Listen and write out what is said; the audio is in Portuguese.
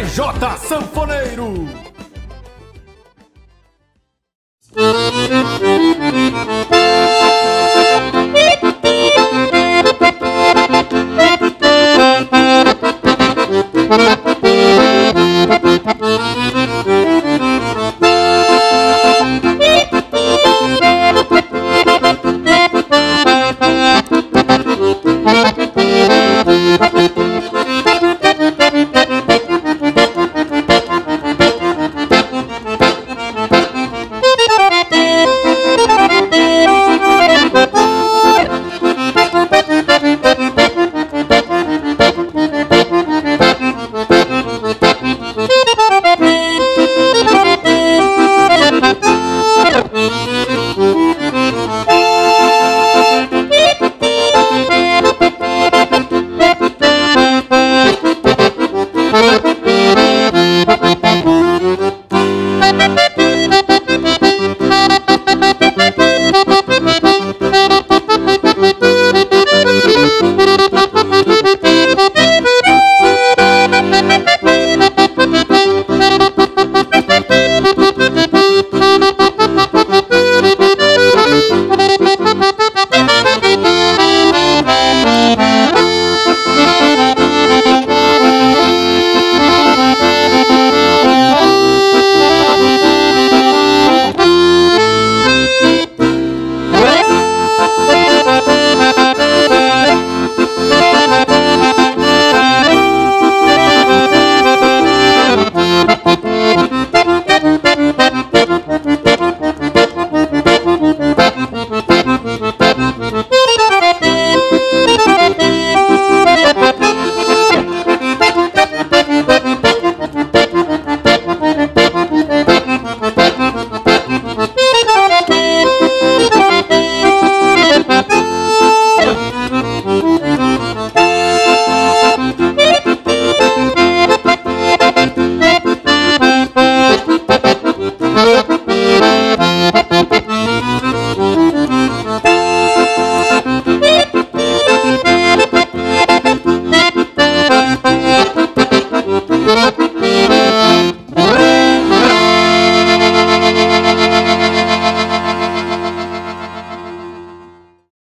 PJ Sanfoneiro.